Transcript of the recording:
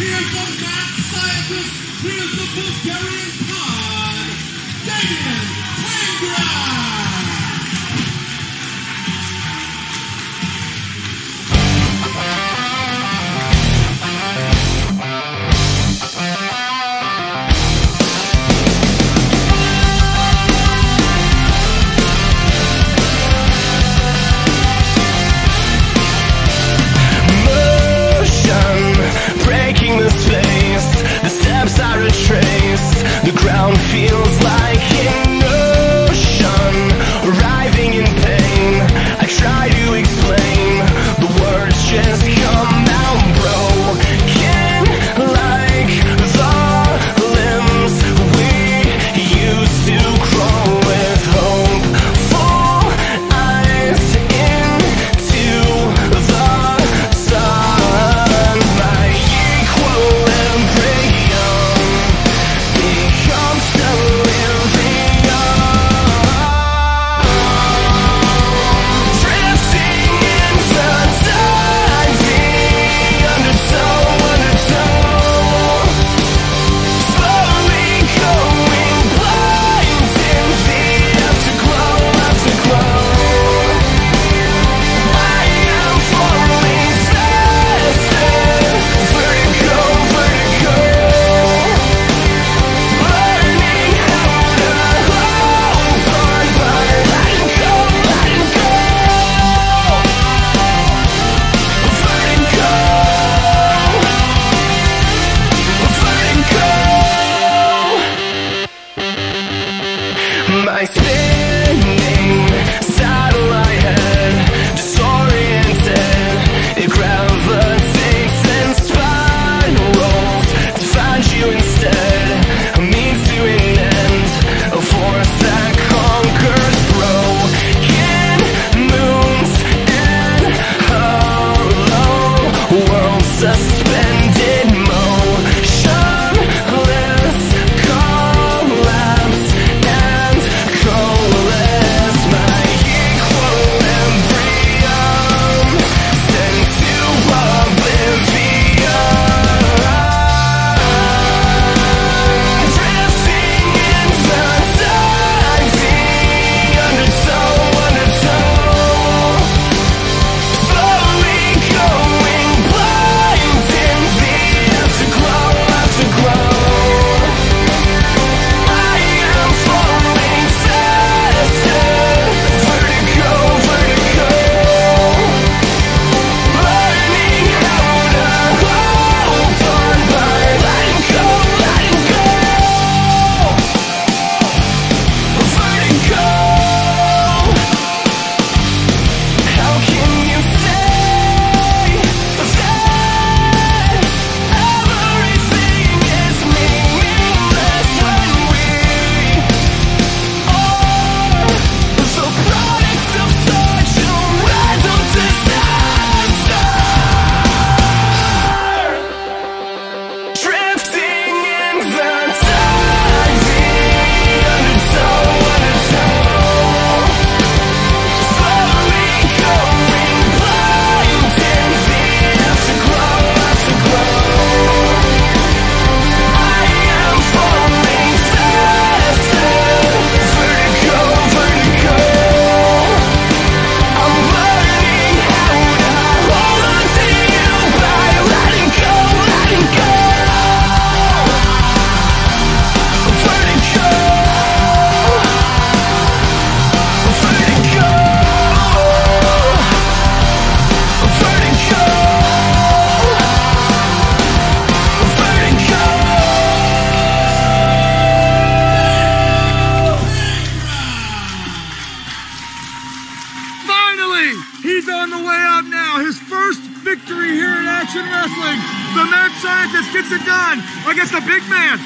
Here's the mat scientist. Here's the barbarian Damyan Tangra. My sin on the way up now. His first victory here at Action Wrestling. The mat scientist gets it done against the big man.